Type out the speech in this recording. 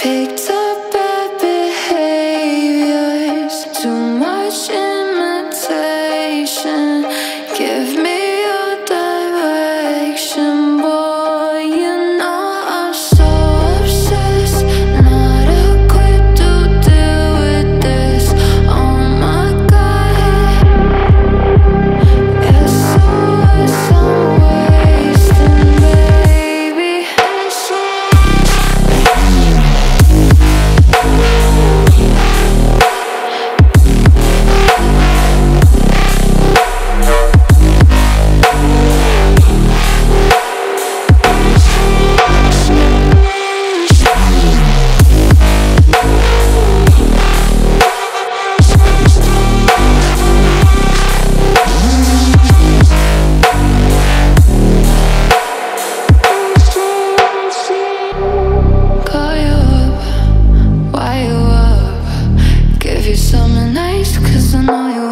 Picked. know you